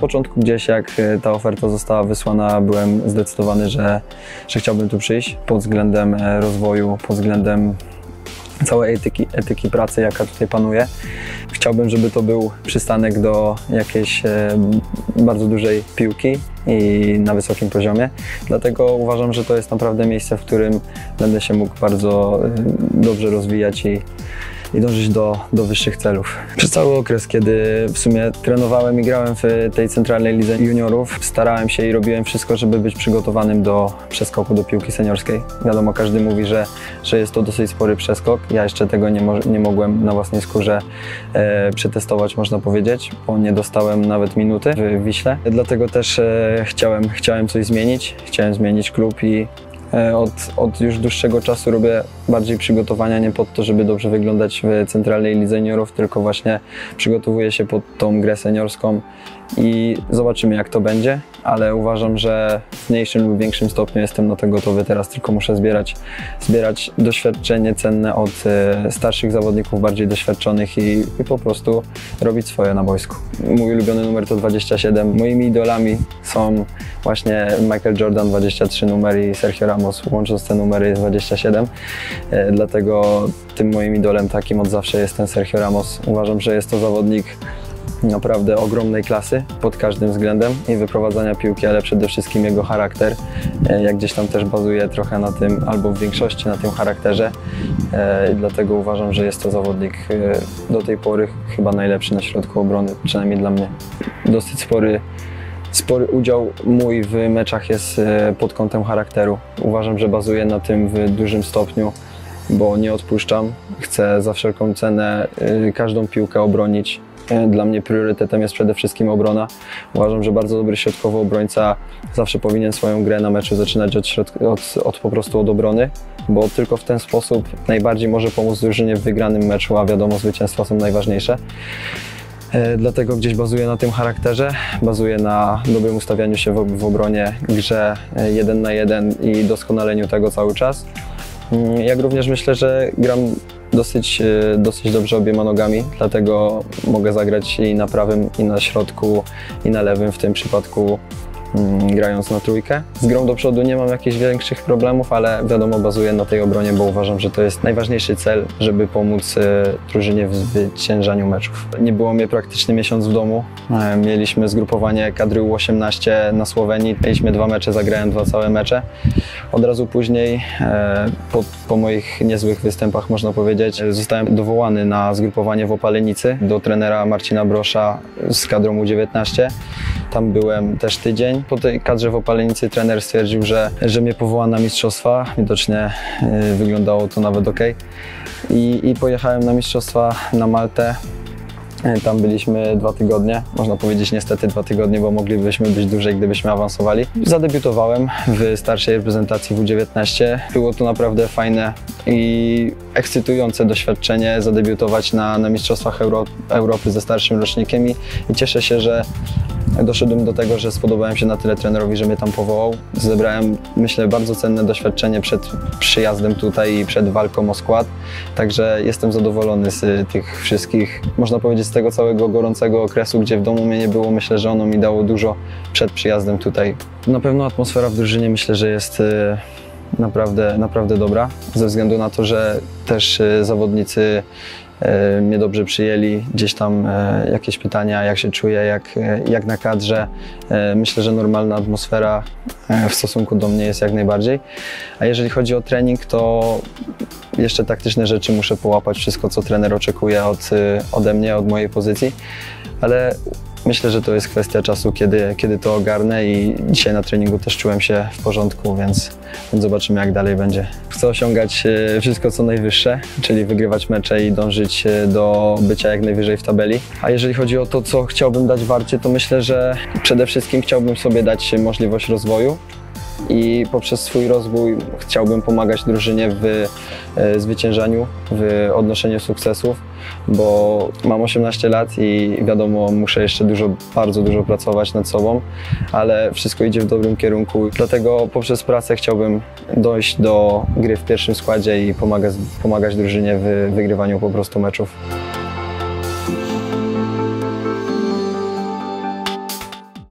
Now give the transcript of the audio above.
początku gdzieś, jak e, ta oferta została wysłana, byłem zdecydowany, że, że chciałbym tu przyjść pod względem e, rozwoju, pod względem całej etyki, etyki pracy, jaka tutaj panuje. Chciałbym, żeby to był przystanek do jakiejś e, bardzo dużej piłki i na wysokim poziomie. Dlatego uważam, że to jest naprawdę miejsce, w którym będę się mógł bardzo dobrze rozwijać i, i dążyć do, do wyższych celów. Przez cały okres, kiedy w sumie trenowałem i grałem w tej centralnej lidze juniorów, starałem się i robiłem wszystko, żeby być przygotowanym do przeskoku do piłki seniorskiej. Wiadomo, każdy mówi, że, że jest to dosyć spory przeskok. Ja jeszcze tego nie, mo- nie mogłem na własnej skórze e, przetestować, można powiedzieć, bo nie dostałem nawet minuty w Wiśle. Dlatego też e, chciałem, chciałem coś zmienić, chciałem zmienić klub i Od, od już dłuższego czasu robię bardziej przygotowania nie pod to, żeby dobrze wyglądać w centralnej lidze seniorów, tylko właśnie przygotowuję się pod tą grę seniorską i zobaczymy jak to będzie, ale uważam, że w mniejszym lub większym stopniu jestem na to gotowy. Teraz tylko muszę zbierać, zbierać doświadczenie cenne od e, starszych zawodników, bardziej doświadczonych i, i po prostu robić swoje na boisku. Mój ulubiony numer to 27. Moimi idolami są właśnie Michael Jordan 23 numer i Sergio Ramos, łącząc te numery jest 27. E, Dlatego tym moim idolem takim od zawsze jest ten Sergio Ramos. Uważam, że jest to zawodnik naprawdę ogromnej klasy pod każdym względem i wyprowadzania piłki, ale przede wszystkim jego charakter. E, Jak gdzieś tam też bazuje trochę na tym, albo w większości na tym charakterze. E, I dlatego uważam, że jest to zawodnik do tej pory chyba najlepszy na środku obrony, przynajmniej dla mnie. Dosyć spory Spory udział mój w meczach jest e, pod kątem charakteru. Uważam, że bazuję na tym w dużym stopniu, bo nie odpuszczam. Chcę za wszelką cenę e, każdą piłkę obronić. E, Dla mnie priorytetem jest przede wszystkim obrona. Uważam, że bardzo dobry środkowy obrońca zawsze powinien swoją grę na meczu zaczynać od, od, od po prostu od obrony, bo tylko w ten sposób najbardziej może pomóc drużynie w wygranym meczu, a wiadomo, zwycięstwa są najważniejsze. E, Dlatego gdzieś bazuję na tym charakterze, bazuję na dobrym ustawianiu się w, w obronie, grze e, jeden na jeden i doskonaleniu tego cały czas. Mm, Jak również myślę, że gram dosyć, e, dosyć dobrze obiema nogami, dlatego mogę zagrać i na prawym, i na środku, i na lewym w tym przypadku grając na trójkę. Z grą do przodu nie mam jakichś większych problemów, ale wiadomo bazuję na tej obronie, bo uważam, że to jest najważniejszy cel, żeby pomóc e, drużynie w zwyciężaniu meczów. Nie było mnie praktycznie miesiąc w domu. E, Mieliśmy zgrupowanie kadry U18 na Słowenii. Mieliśmy dwa mecze, zagrałem dwa całe mecze. Od razu później, e, po, po moich niezłych występach można powiedzieć, zostałem dowołany na zgrupowanie w Opalenicy do trenera Marcina Brosza z kadrą U19. Tam byłem też tydzień. Po tej kadrze w Opalenicy trener stwierdził, że, że mnie powoła na mistrzostwa. Widocznie y, wyglądało to nawet ok. I, I pojechałem na mistrzostwa na Maltę. E, Tam byliśmy dwa tygodnie, można powiedzieć niestety dwa tygodnie, bo moglibyśmy być dłużej, gdybyśmy awansowali. Zadebiutowałem w starszej reprezentacji W19. Było to naprawdę fajne i ekscytujące doświadczenie zadebiutować na, na Mistrzostwach Euro, Europy ze starszym rocznikiem i, i cieszę się, że doszedłem do tego, że spodobałem się na tyle trenerowi, że mnie tam powołał. Zebrałem, myślę, bardzo cenne doświadczenie przed przyjazdem tutaj i przed walką o skład. Także jestem zadowolony z y, tych wszystkich, można powiedzieć, z tego całego gorącego okresu, gdzie w domu mnie nie było. Myślę, że ono mi dało dużo przed przyjazdem tutaj. Na pewno atmosfera w drużynie myślę, że jest y, naprawdę, naprawdę dobra, ze względu na to, że też y, zawodnicy mnie dobrze przyjęli, gdzieś tam e, jakieś pytania, jak się czuję, jak, e, jak na kadrze. E, Myślę, że normalna atmosfera e, w stosunku do mnie jest jak najbardziej. A jeżeli chodzi o trening, to jeszcze taktyczne rzeczy muszę połapać, wszystko co trener oczekuje od, e, ode mnie, od mojej pozycji, ale myślę, że to jest kwestia czasu, kiedy, kiedy to ogarnę i dzisiaj na treningu też czułem się w porządku, więc, więc zobaczymy jak dalej będzie. Chcę osiągać e, wszystko co najwyższe, czyli wygrywać mecze i dążyć e, do bycia jak najwyżej w tabeli. A jeżeli chodzi o to, co chciałbym dać Warcie, to myślę, że przede wszystkim chciałbym sobie dać możliwość rozwoju i poprzez swój rozwój chciałbym pomagać drużynie w e, zwyciężaniu, w odnoszeniu sukcesów, bo mam 18 lat i wiadomo, muszę jeszcze dużo, bardzo dużo pracować nad sobą, ale wszystko idzie w dobrym kierunku. Dlatego poprzez pracę chciałbym dojść do gry w pierwszym składzie i pomagać, pomagać drużynie w wygrywaniu po prostu meczów.